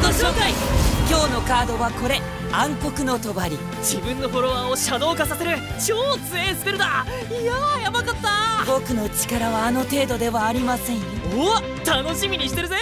ド紹介。今日のカードはこれ。暗黒の帳。自分のフォロワーをシャドウ化させる。超強いスペルだいやーやばかった僕の力はあの程度ではありませんよ。お楽しみにしてるぜ。